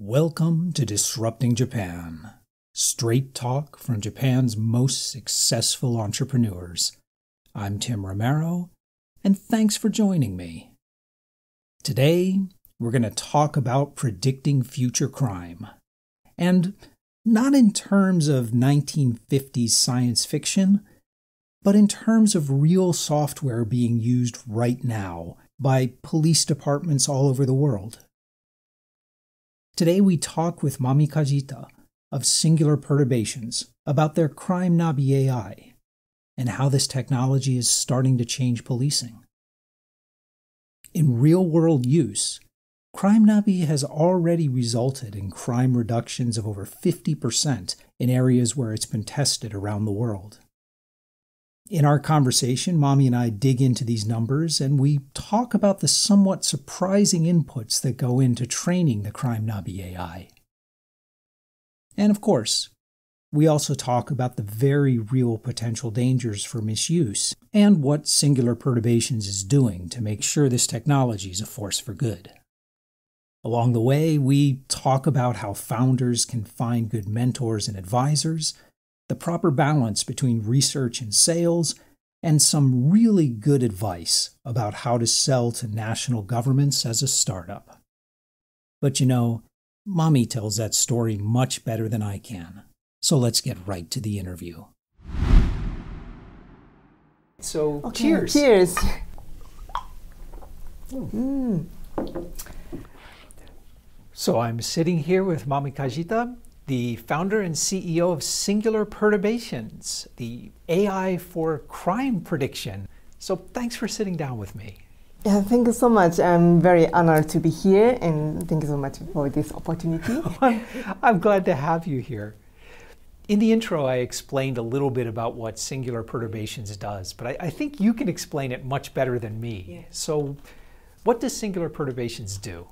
Welcome to Disrupting Japan. Straight talk from Japan's most successful entrepreneurs. I'm Tim Romero, and thanks for joining me. Today, we're going to talk about predicting future crime. And not in terms of 1950s science fiction, but in terms of real software being used right now by police departments all over the world. Today we talk with Mami Kajita of Singular Perturbations about their Crime Nabi AI and how this technology is starting to change policing. In real world use, Crime Nabi has already resulted in crime reductions of over 50% in areas where it's been tested around the world. In our conversation, Mami and I dig into these numbers and we talk about the somewhat surprising inputs that go into training the Crime Nabi AI. And of course, we also talk about the very real potential dangers for misuse and what Singular Perturbations is doing to make sure this technology is a force for good. Along the way, we talk about how founders can find good mentors and advisors the proper balance between research and sales, and some really good advice about how to sell to national governments as a startup. But you know, Mami tells that story much better than I can. So let's get right to the interview. So, okay, cheers. Cheers. Mm. So, I'm sitting here with Mami Kajita, the founder and CEO of Singular Perturbations, the AI for crime prediction. So thanks for sitting down with me. Yeah, thank you so much. I'm very honored to be here and thank you so much for this opportunity. I'm, I'm glad to have you here. In the intro, I explained a little bit about what Singular Perturbations does, but I, I think you can explain it much better than me. Yeah. So, what does Singular Perturbations do?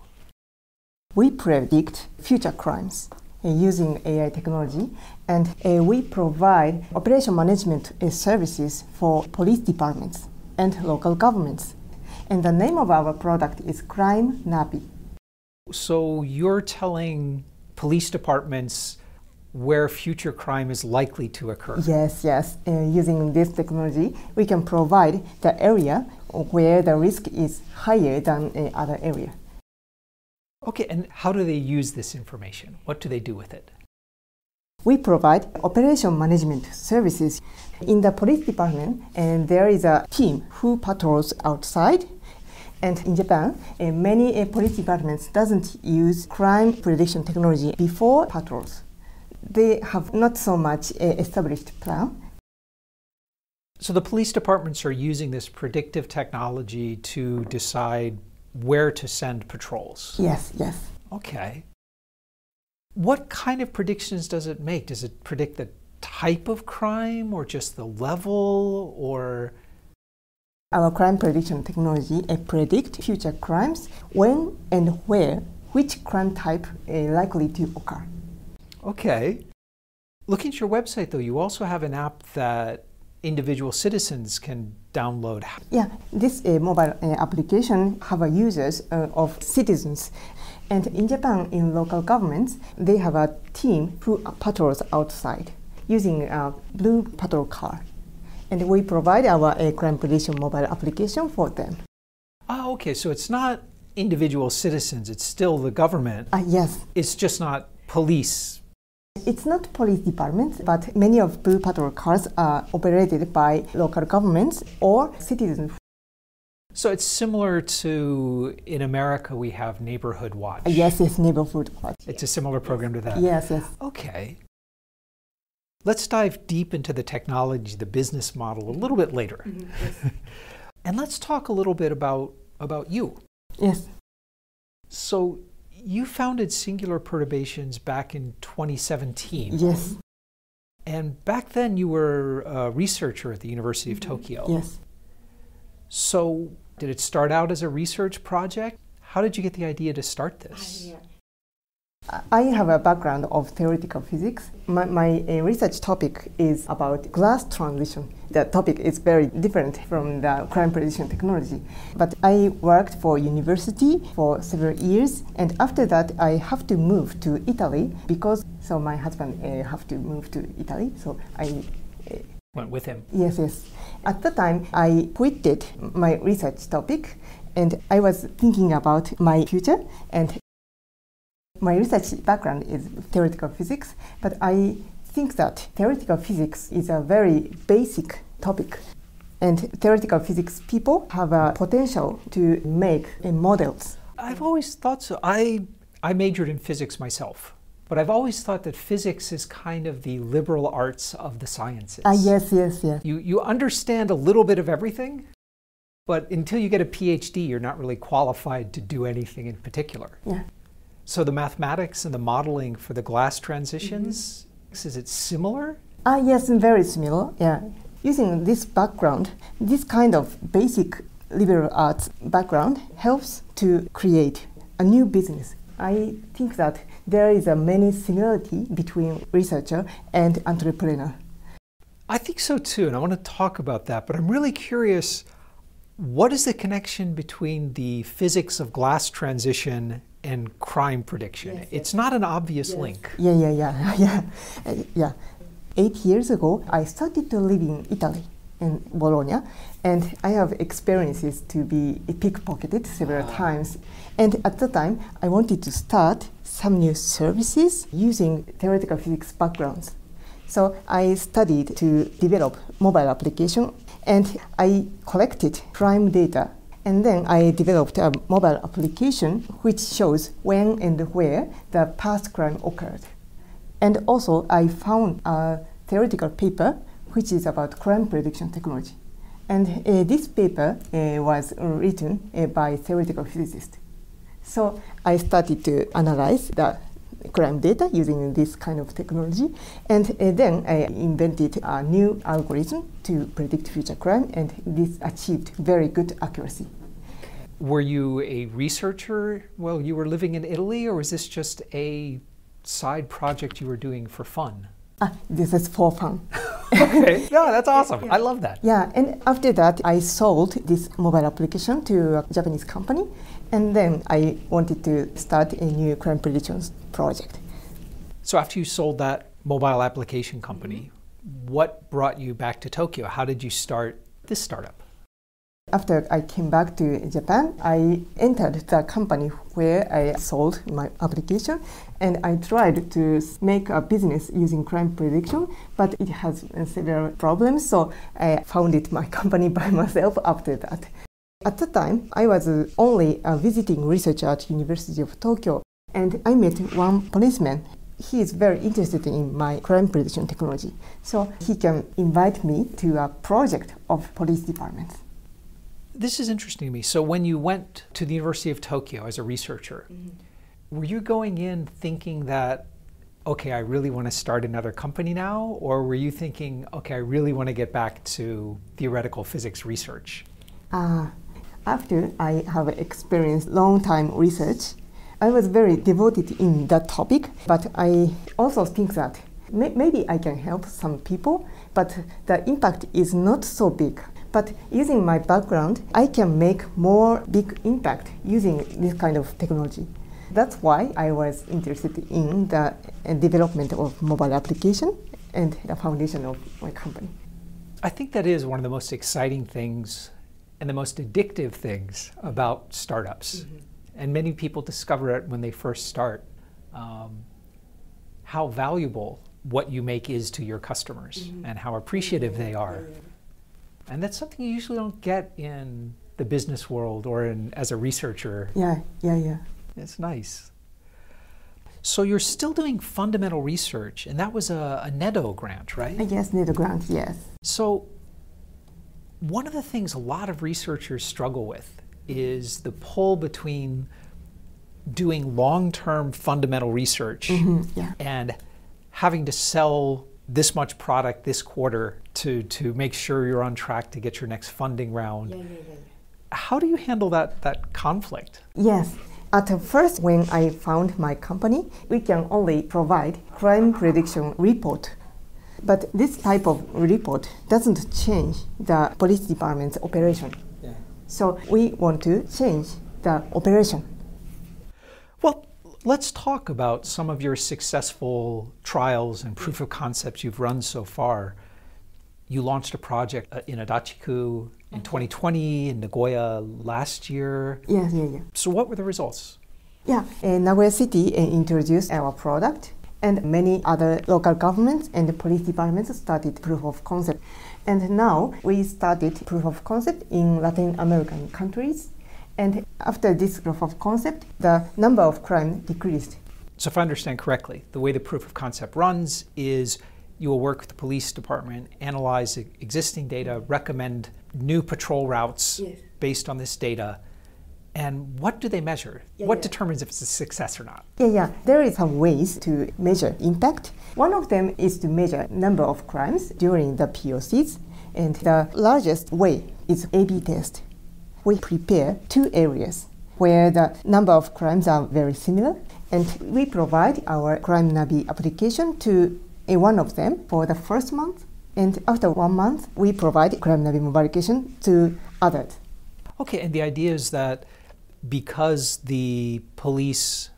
We predict future crimes using AI technology, and uh, we provide operation management uh, services for police departments and local governments. And the name of our product is Crime Nabi. So you're telling police departments where future crime is likely to occur? Yes, yes. Uh, using this technology, we can provide the area where the risk is higher than uh, other area. Okay, and how do they use this information? What do they do with it? We provide operation management services in the police department, and there is a team who patrols outside. And in Japan, uh, many uh, police departments doesn't use crime prediction technology before patrols. They have not so much uh, established plan. So the police departments are using this predictive technology to decide where to send patrols. Yes, yes. Okay. What kind of predictions does it make? Does it predict the type of crime or just the level or our crime prediction technology uh, predict future crimes when and where which crime type is likely to occur. Okay. Looking at your website though, you also have an app that individual citizens can download? Yeah, this uh, mobile uh, application have a users uh, of citizens. And in Japan, in local governments, they have a team who patrols outside using a blue patrol car. And we provide our crime prediction mobile application for them. Ah, okay. So it's not individual citizens, it's still the government. Uh, yes. It's just not police it's not police departments, but many of Blue Patrol cars are operated by local governments or citizens. So it's similar to in America we have Neighborhood Watch. Yes, it's Neighborhood Watch. It's a similar program to that. Yes, yes. Okay. Let's dive deep into the technology, the business model a little bit later. Mm-hmm, yes. and let's talk a little bit about about you. Yes. So you founded Singular Perturbations back in 2017. Yes. And back then you were a researcher at the University of mm-hmm. Tokyo. Yes. So, did it start out as a research project? How did you get the idea to start this? I have a background of theoretical physics. My, my uh, research topic is about glass transition. The topic is very different from the crime prediction technology. But I worked for university for several years, and after that, I have to move to Italy because so my husband uh, have to move to Italy. So I uh, went with him. Yes, yes. At the time, I quitted my research topic, and I was thinking about my future and my research background is theoretical physics, but I think that theoretical physics is a very basic topic. And theoretical physics people have a potential to make models. I've always thought so. I, I majored in physics myself, but I've always thought that physics is kind of the liberal arts of the sciences. Ah, yes, yes, yes. You, you understand a little bit of everything, but until you get a PhD, you're not really qualified to do anything in particular. Yeah. So the mathematics and the modeling for the glass transitions, mm-hmm. is it similar? Ah, yes, very similar. Yeah. Using this background, this kind of basic liberal arts background helps to create a new business. I think that there is a many similarity between researcher and entrepreneur. I think so too, and I want to talk about that. But I'm really curious what is the connection between the physics of glass transition and crime prediction. Yes, it's not an obvious yes. link. Yeah, yeah, yeah, yeah, uh, yeah. Eight years ago, I started to live in Italy, in Bologna, and I have experiences to be pickpocketed several ah. times. And at the time, I wanted to start some new services using theoretical physics backgrounds. So I studied to develop mobile application and I collected crime data and then I developed a mobile application which shows when and where the past crime occurred. And also, I found a theoretical paper which is about crime prediction technology. And uh, this paper uh, was written uh, by theoretical physicist. So I started to analyze the crime data using this kind of technology. And uh, then I invented a new algorithm to predict future crime, and this achieved very good accuracy. Were you a researcher while you were living in Italy, or was this just a side project you were doing for fun? Ah, this is for fun. okay, yeah, that's awesome. Yeah. I love that. Yeah, and after that, I sold this mobile application to a Japanese company, and then I wanted to start a new crime prediction project. So after you sold that mobile application company, what brought you back to Tokyo? How did you start this startup? After I came back to Japan, I entered the company where I sold my application and I tried to make a business using crime prediction, but it has several problems, so I founded my company by myself after that. At the time, I was only a visiting researcher at University of Tokyo, and I met one policeman. He is very interested in my crime prediction technology, so he can invite me to a project of police departments. This is interesting to me. So, when you went to the University of Tokyo as a researcher, mm-hmm. Were you going in thinking that, okay, I really want to start another company now? Or were you thinking, okay, I really want to get back to theoretical physics research? Uh, after I have experienced long time research, I was very devoted in that topic, but I also think that may- maybe I can help some people, but the impact is not so big. But using my background, I can make more big impact using this kind of technology. That's why I was interested in the development of mobile application and the foundation of my company. I think that is one of the most exciting things and the most addictive things about startups. Mm-hmm. And many people discover it when they first start. Um, how valuable what you make is to your customers mm-hmm. and how appreciative they are. And that's something you usually don't get in the business world or in, as a researcher. Yeah, yeah, yeah. It's nice. So you're still doing fundamental research, and that was a, a NEDO grant, right? Yes, NEDO grant, yes. So one of the things a lot of researchers struggle with is the pull between doing long-term fundamental research mm-hmm, yeah. and having to sell this much product this quarter to, to make sure you're on track to get your next funding round. Yeah, yeah, yeah. How do you handle that, that conflict? Yes, At first, when I found my company, we can only provide crime prediction report. But this type of report doesn't change the police department's operation. Yeah. So we want to change the operation. Well, let's talk about some of your successful trials and proof of concepts you've run so far. You launched a project uh, in Adachiku in 2020, in Nagoya last year. Yes, yeah, yeah. So, what were the results? Yeah, uh, Nagoya City uh, introduced our product, and many other local governments and the police departments started proof of concept. And now we started proof of concept in Latin American countries. And after this proof of concept, the number of crime decreased. So, if I understand correctly, the way the proof of concept runs is you will work with the police department, analyze existing data, recommend new patrol routes Yes. based on this data. And what do they measure? Yeah, what yeah. determines if it's a success or not? Yeah, yeah. There is some ways to measure impact. One of them is to measure number of crimes during the POCs, and the largest way is A/B test. We prepare two areas where the number of crimes are very similar, and we provide our Crime Nabi application to a one of them for the first month, and after one month, we provide Crime Nabi mobile application to others. Okay, and the idea is that because the police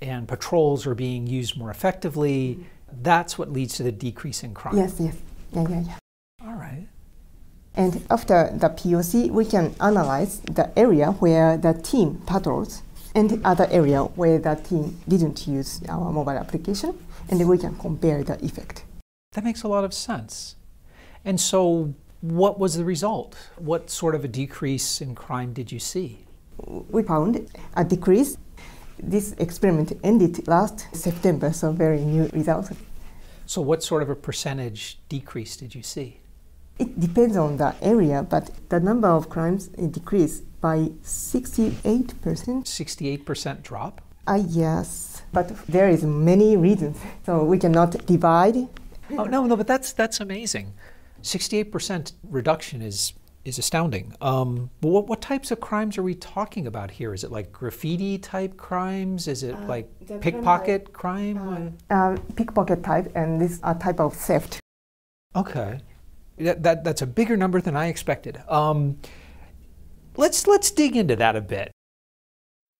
and patrols are being used more effectively, that's what leads to the decrease in crime. Yes, yes, yeah, yeah, yeah. All right. And after the POC, we can analyze the area where the team patrols and the other area where the team didn't use our mobile application, and then we can compare the effect. That makes a lot of sense. And so, what was the result? What sort of a decrease in crime did you see? We found a decrease. This experiment ended last September, so very new results. So, what sort of a percentage decrease did you see? It depends on the area, but the number of crimes decreased by 68%. 68% drop? Ah, yes, but there is many reasons, so we cannot divide Oh no, no, but that's that's amazing. Sixty-eight percent reduction is is astounding. Um, but what what types of crimes are we talking about here? Is it like graffiti type crimes? Is it Uh, like the crime pickpocket crime? uh, pickpocket type, and this a type of theft. okay, that, that that's a bigger number than I expected. Um, let's let's dig into that a bit.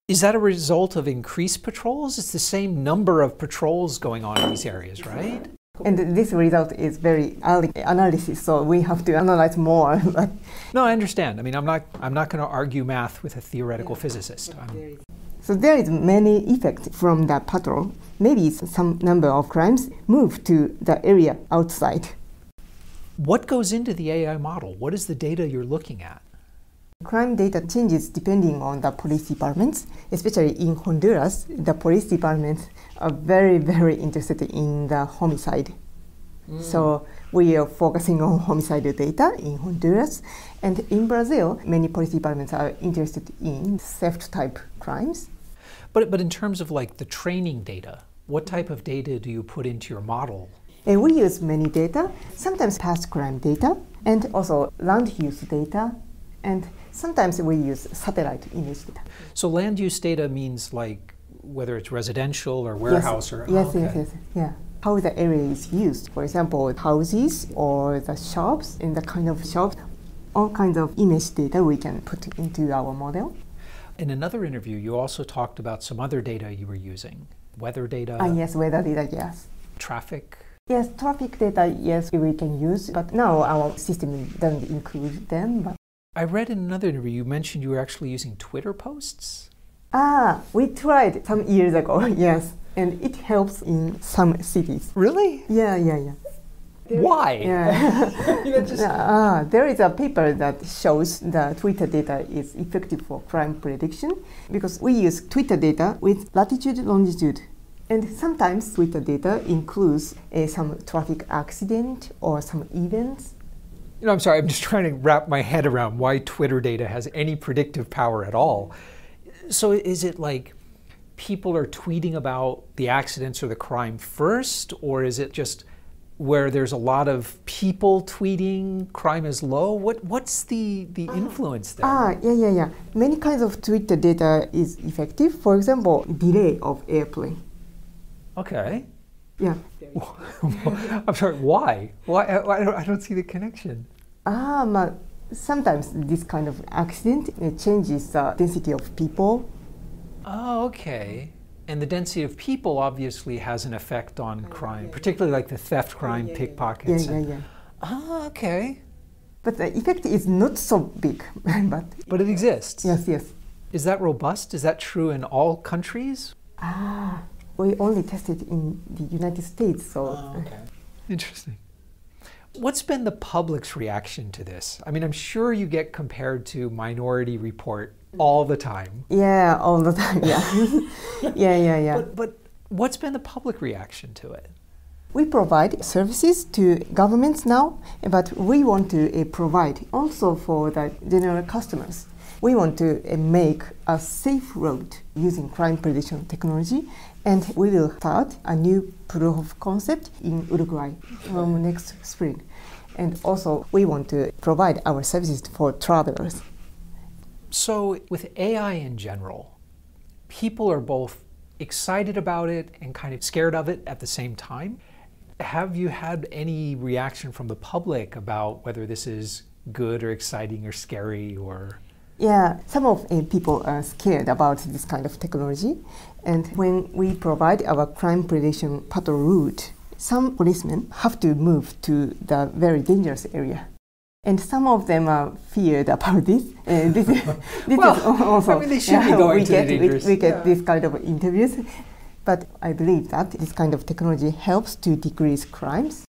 Is that a result of increased patrols? It's the same number of patrols going on in these areas, right? And this result is very early analysis, so we have to analyze more. No, I understand. I mean, I'm not I'm not going to argue math with a theoretical physicist. I'm, so there is many effects from the patrol. Maybe some number of crimes move to the area outside. What goes into the AI model? What is the data you're looking at? Crime data changes depending on the police departments, especially in Honduras. The police departments are very, very interested in the homicide. Mm. So we are focusing on homicide data in Honduras. And in Brazil, many police departments are interested in theft type crimes. But but in terms of like the training data, what type of data do you put into your model? And we use many data, sometimes past crime data, and also land use data, and sometimes we use satellite image data. So land use data means like whether it's residential or warehouse yes, or yes, okay. yes, yes, yeah. How the area is used. For example, houses or the shops, in the kind of shops, all kinds of image data we can put into our model. In another interview, you also talked about some other data you were using, weather data, Ah, yes, weather data, yes. traffic. Yes, traffic data, yes, we can use, but now our system doesn't include them. But I read in another interview you mentioned you were actually using Twitter posts. ah, we tried some years ago, yes, and it helps in some cities. Really? Yeah, yeah, yeah. Why? Yeah. You know, just- Ah, there is a paper that shows the Twitter data is effective for crime prediction because we use Twitter data with latitude, longitude. And sometimes Twitter data includes uh, some traffic accident or some events. You know, I'm sorry, I'm just trying to wrap my head around why Twitter data has any predictive power at all. So is it like people are tweeting about the accidents or the crime first, or is it just where there's a lot of people tweeting crime is low. What what's the the influence there? Ah, yeah, yeah, yeah. Many kinds of Twitter data is effective. For example, delay of airplane. Okay. Yeah. I'm sorry. Why? Why? I, don't, I don't see the connection. Ah, but sometimes this kind of accident uh, changes the density of people. Oh, okay. And the density of people obviously has an effect on crime, particularly like the theft crime, Yeah, pickpockets. yeah, and- yeah. Ah, okay. But the effect is not so big. but But it exists. yes, yes. Is that robust? Is that true in all countries? Ah, we only tested in the United States, so Oh, Interesting. What's been the public's reaction to this? I mean, I'm sure you get compared to Minority Report all the time. yeah, all the time. Yeah, yeah, yeah, yeah. But, but what's been the public reaction to it? We provide services to governments now, but we want to uh, provide also for the general customers. We want to uh, make a safe road using crime prediction technology, and we will start a new proof of concept in Uruguay from next spring. And also, we want to provide our services for travelers. So, with AI in general, people are both excited about it and kind of scared of it at the same time. Have you had any reaction from the public about whether this is good or exciting or scary or Yeah, some of uh, people are scared about this kind of technology. And when we provide our crime prediction patrol route, some policemen have to move to the very dangerous area. And some of them are feared about this. Uh, this is, this Well, is also I mean, they should be going we to the get, we- dangerous- We, get yeah. this kind of interviews. But I believe that this kind of technology helps to decrease crimes.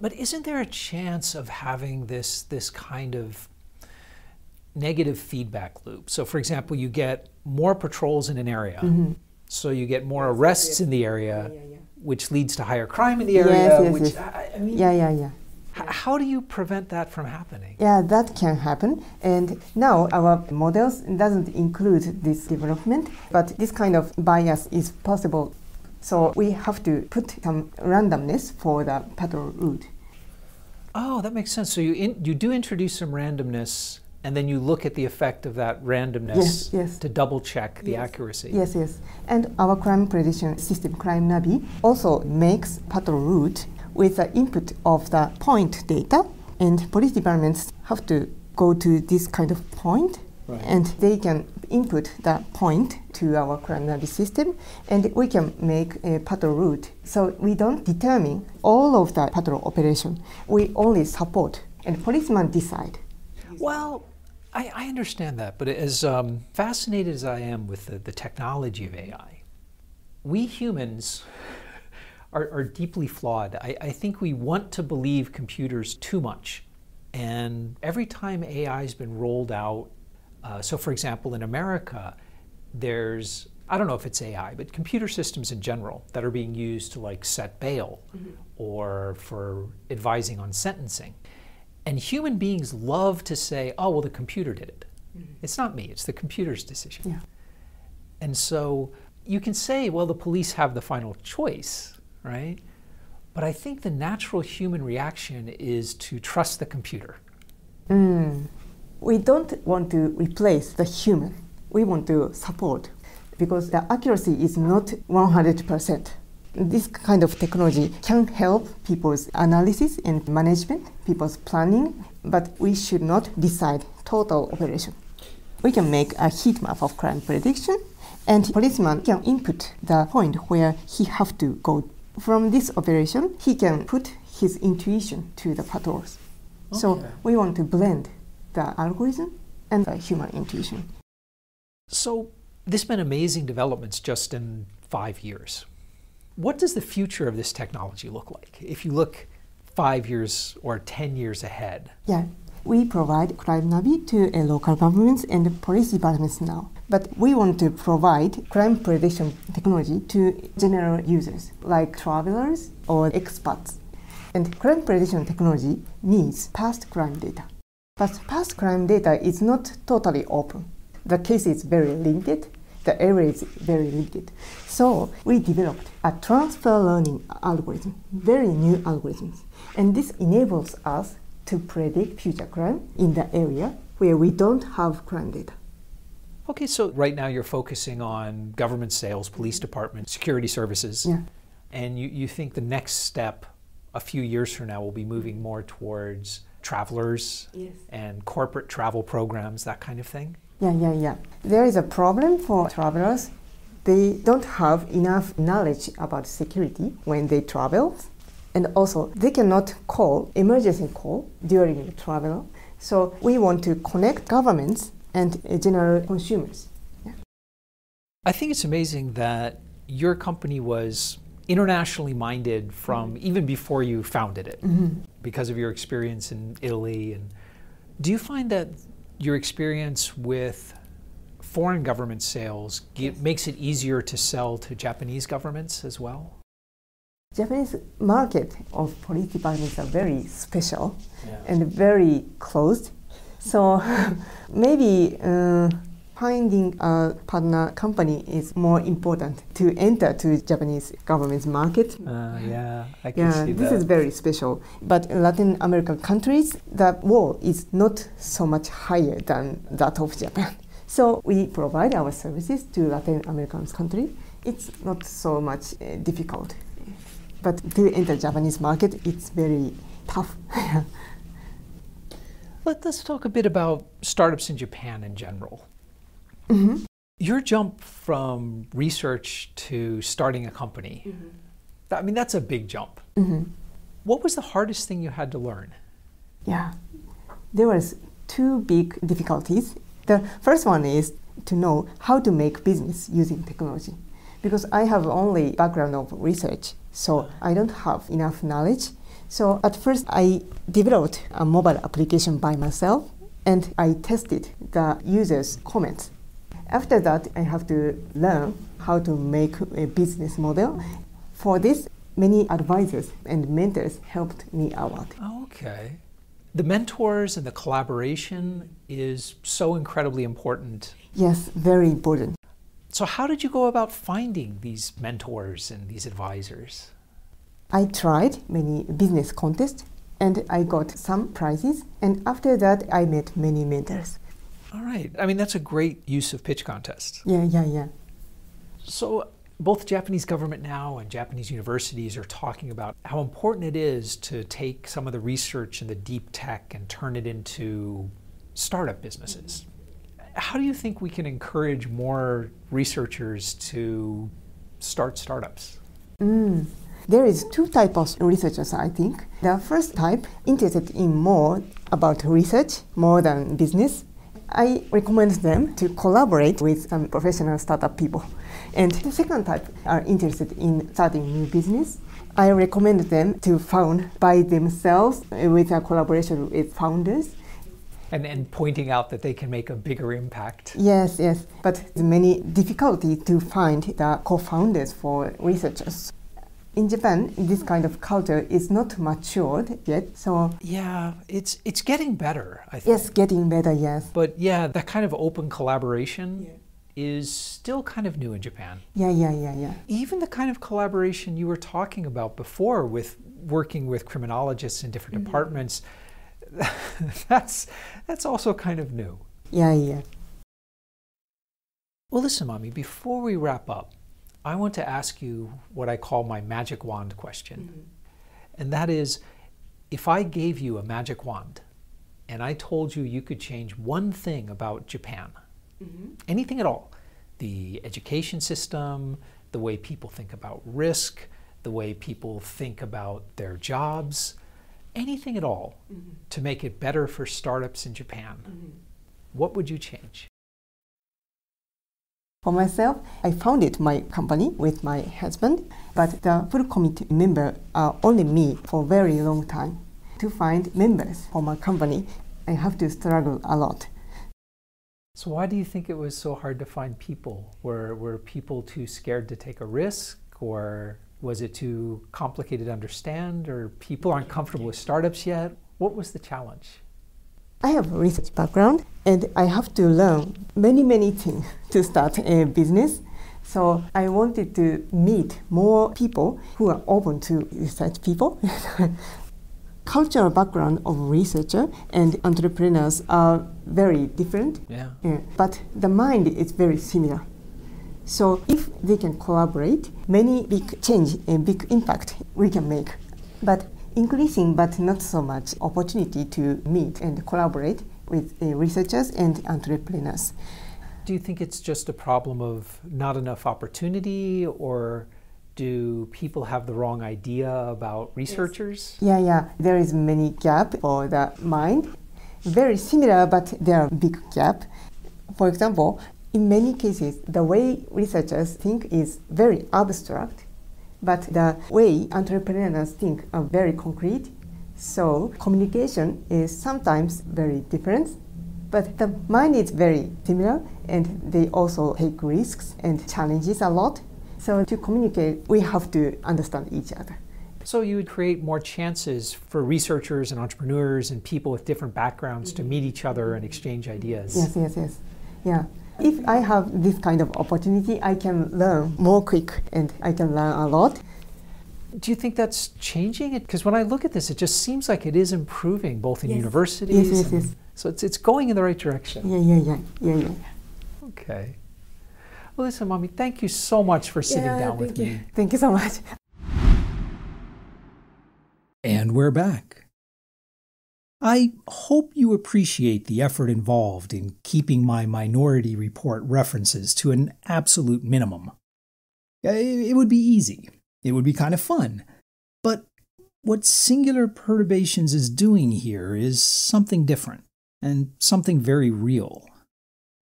But isn't there a chance of having this this kind of negative feedback loop? So, for example, you get more patrols in an area, Mm-hmm. So you get more arrests in the area, which leads to higher crime in the Yes, area. yes, which yes. I, mean, Yeah, yeah, yeah. how do you prevent that from happening? Yeah, that can happen. And now our models doesn't include this development, but this kind of bias is possible. So we have to put some randomness for the patrol route. Oh, that makes sense. So you in, you do introduce some randomness, and then you look at the effect of that randomness Yes, yes. to double check the Yes. accuracy. Yes, yes. And our crime prediction system, Crime Nabi, also makes patrol route with the input of the point data. And police departments have to go to this kind of point, Right. and they can input the point to our Crime Nabi system, and we can make a patrol route. So we don't determine all of the patrol operation. We only support, and policemen decide. Well, I, I understand that, but as um, fascinated as I am with the, the technology of AI, we humans are, are deeply flawed. I, I think we want to believe computers too much. And every time AI has been rolled out, uh, so for example, in America, there's, I don't know if it's AI, but computer systems in general that are being used to like set bail or for advising on sentencing. And human beings love to say, oh, well, the computer did it. It's not me, it's the computer's decision. Yeah. And so you can say, well, the police have the final choice, right? But I think the natural human reaction is to trust the computer. Mm. We don't want to replace the human. We want to support because the accuracy is not 100%. This kind of technology can help people's analysis and management, people's planning, but we should not decide total operation. We can make a heat map of crime prediction and policeman can input the point where he have to go. From this operation, he can put his intuition to the patrols. Okay. So we want to blend the algorithm and the human intuition. So this has been amazing developments just in five years. What does the future of this technology look like? If you look five years or 10 years ahead, Yeah, we provide Crime Nabi to uh, local governments and police departments now. But we want to provide crime prediction technology to general users like travelers or expats. And crime prediction technology needs past crime data. But past crime data is not totally open. The case is very limited, the area is very limited. So we developed a transfer learning algorithm, very new algorithms. And this enables us to predict future crime in the area where we don't have crime data. Okay, so right now you're focusing on government sales, police department, security services. Yeah. And you, you think the next step a few years from now will be moving more towards travelers Yes. and corporate travel programs, that kind of thing? Yeah, yeah, yeah. There is a problem for travelers. They don't have enough knowledge about security when they travel. And also, they cannot call emergency call during the travel. So we want to connect governments and uh, general consumers. Yeah. I think it's amazing that your company was internationally minded from even before you founded it because of your experience in Italy and do you find that your experience with foreign government sales ge- makes it easier to sell to Japanese governments as well? Japanese market of police departments are very special and very closed. So maybe uh, finding a partner company is more important to enter to Japanese government's market. Uh, yeah, I can Yeah, see this that. is very special. But in Latin American countries, the wall is not so much higher than that of Japan. So we provide our services to Latin American countries. It's not so much uh, difficult. But to enter Japanese market, it's very tough. Let, us talk a bit about startups in Japan in general. Mhm. Your jump from research to starting a company, I mean, that's a big jump. Mhm. What was the hardest thing you had to learn? Yeah, there was two big difficulties. The first one is to know how to make business using technology, because I have only background of research, so I don't have enough knowledge. So at first, I developed a mobile application by myself, and I tested the users' comments. After that, I have to learn how to make a business model. For this, many advisors and mentors helped me a lot. Okay. The mentors and the collaboration is so incredibly important. Yes, very important. So, how did you go about finding these mentors and these advisors? I tried many business contests and I got some prizes. And after that, I met many mentors. All right. I mean, that's a great use of pitch contests. Yeah, yeah, yeah. So, both Japanese government now and Japanese universities are talking about how important it is to take some of the research and the deep tech and turn it into startup businesses. How do you think we can encourage more researchers to start startups? Mm. There is two types of researchers, I think. The first type interested in more about research more than business. I recommend them to collaborate with some professional startup people. And the second type are interested in starting new business. I recommend them to found by themselves with a collaboration with founders. And, and pointing out that they can make a bigger impact. Yes, yes, but many difficulty to find the co-founders for researchers. In Japan, this kind of culture is not matured yet, so Yeah, it's it's getting better, I think. yes, getting better, yes. But yeah, that kind of open collaboration is still kind of new in Japan. Yeah, yeah, yeah, yeah. Even the kind of collaboration you were talking about before with working with criminologists in different mm-hmm. departments, that's that's also kind of new. Yeah, yeah. Well, listen, Mami, before we wrap up, I want to ask you what I call my magic wand question. Mm-hmm. And that is if I gave you a magic wand and I told you you could change one thing about Japan, mm-hmm. anything at all, the education system, the way people think about risk, the way people think about their jobs, anything at all mm-hmm. to make it better for startups in Japan, what would you change? For myself, I founded my company with my husband, but the full committee member are only me for a very long time. To find members for my company, I have to struggle a lot. So why do you think it was so hard to find people? Were were people too scared to take a risk or was it too complicated to understand or people aren't comfortable with startups yet? What was the challenge? I have a research background and I have to learn many, many things to start a business. So I wanted to meet more people who are open to research people. Cultural background of researcher and entrepreneurs are very different. Yeah. Yeah, but the mind is very similar. So if they can collaborate, many big change and big impact we can make. But increasing, but not so much opportunity to meet and collaborate with uh, researchers and entrepreneurs. Do you think it's just a problem of not enough opportunity, or do people have the wrong idea about researchers? Yeah, yeah, there is many gap for the mind. Very similar, but there are big gap. For example, in many cases, the way researchers think is very abstract, but the way entrepreneurs think are very concrete. So communication is sometimes very different, but the mind is very similar, and they also take risks and challenges a lot. So to communicate, we have to understand each other. So you would create more chances for researchers and entrepreneurs and people with different backgrounds to mm-hmm. meet each other and exchange ideas. Yes, yes, yes. Yeah. If I have this kind of opportunity, I can learn more quick and I can learn a lot. Do you think that's changing? It? Because when I look at this, it just seems like it is improving both in Yes. universities. Yes, yes, and- yes. So it's, it's going in the right direction. Yeah, yeah, yeah, yeah, yeah. Okay. Well, listen, Mami, thank you so much for sitting down with me. Thank you so much. And we're back. I hope you appreciate the effort involved in keeping my Minority Report references to an absolute minimum. It would be easy, it would be kind of fun, but what Singular Perturbations is doing here is something different and something very real.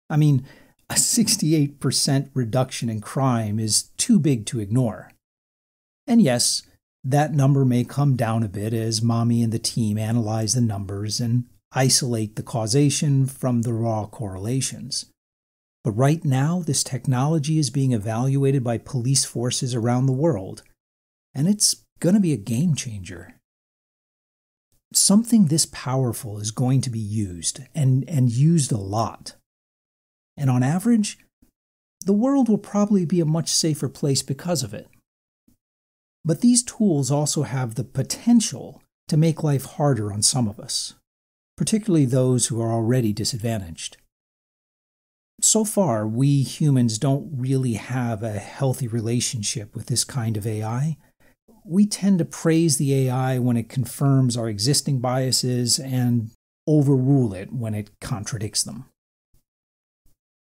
I mean, a 68% reduction in crime is too big to ignore. And yes, that number may come down a bit as Mami and the team analyze the numbers and isolate the causation from the raw correlations. But right now, this technology is being evaluated by police forces around the world, and it's going to be a game changer. Something this powerful is going to be used, and, and used a lot. And on average, the world will probably be a much safer place because of it. But these tools also have the potential to make life harder on some of us, particularly those who are already disadvantaged. So far, we humans don't really have a healthy relationship with this kind of AI. We tend to praise the AI when it confirms our existing biases and overrule it when it contradicts them.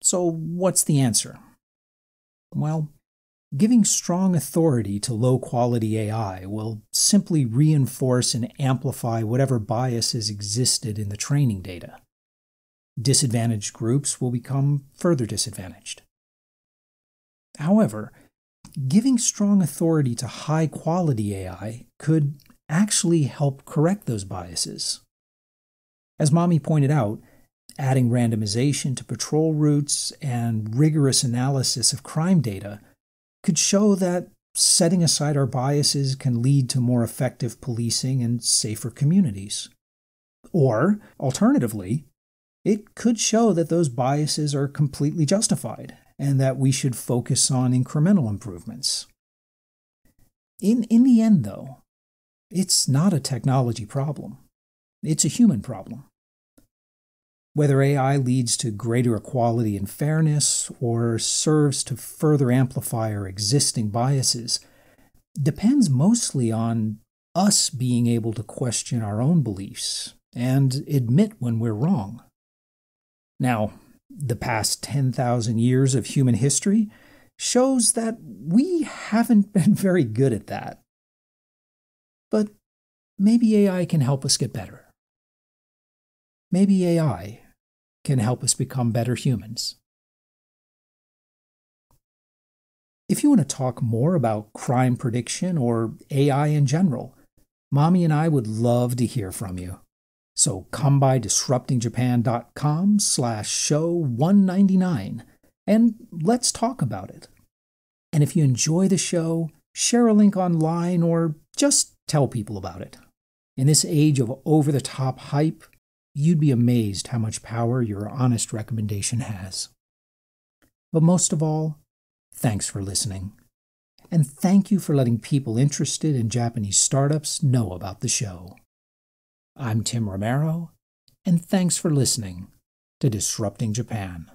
So, what's the answer? Well, Giving strong authority to low quality AI will simply reinforce and amplify whatever biases existed in the training data. Disadvantaged groups will become further disadvantaged. However, giving strong authority to high quality AI could actually help correct those biases. As Mami pointed out, adding randomization to patrol routes and rigorous analysis of crime data could show that setting aside our biases can lead to more effective policing and safer communities. Or, alternatively, it could show that those biases are completely justified and that we should focus on incremental improvements. In, in the end, though, it's not a technology problem, it's a human problem. Whether AI leads to greater equality and fairness or serves to further amplify our existing biases depends mostly on us being able to question our own beliefs and admit when we're wrong. Now, the past 10,000 years of human history shows that we haven't been very good at that. But maybe AI can help us get better. Maybe AI can help us become better humans. If you want to talk more about crime prediction or AI in general, Mami and I would love to hear from you. So come by disruptingjapan.com slash show 199 and let's talk about it. And if you enjoy the show, share a link online or just tell people about it. In this age of over the top hype, you'd be amazed how much power your honest recommendation has. But most of all, thanks for listening. And thank you for letting people interested in Japanese startups know about the show. I'm Tim Romero, and thanks for listening to Disrupting Japan.